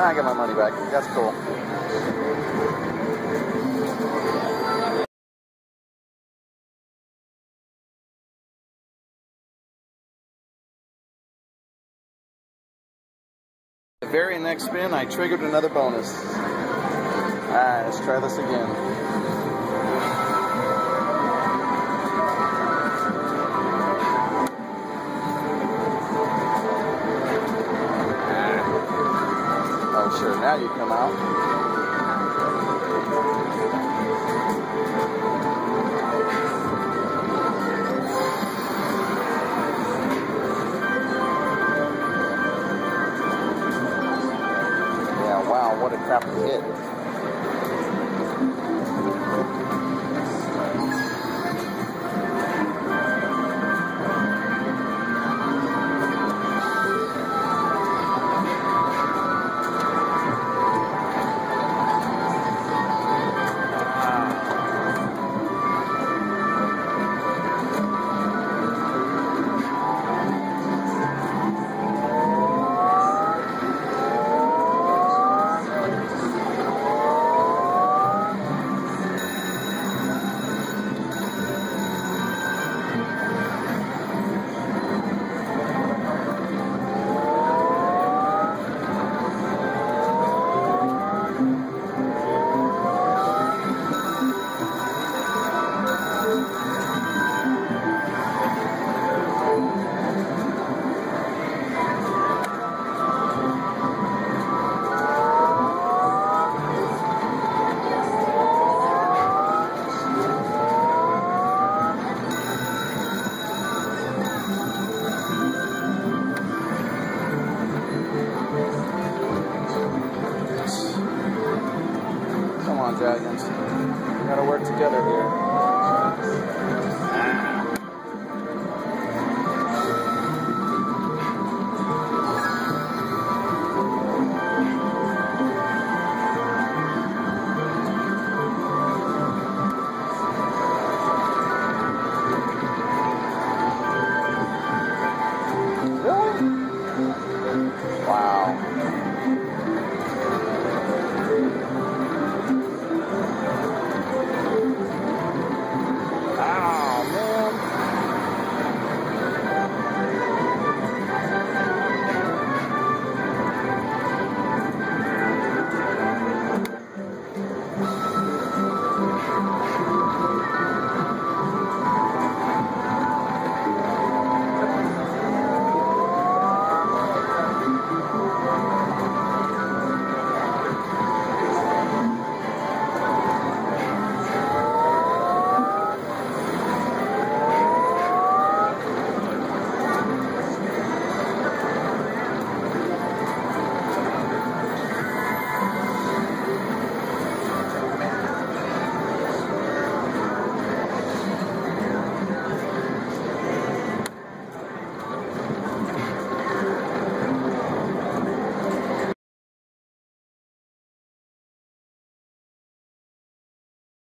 I get my money back. That's cool. The very next spin, I triggered another bonus. Alright, let's try this again. Sure, now you come out. Yeah, wow, what a crappy hit. Dragons. We gotta work together here.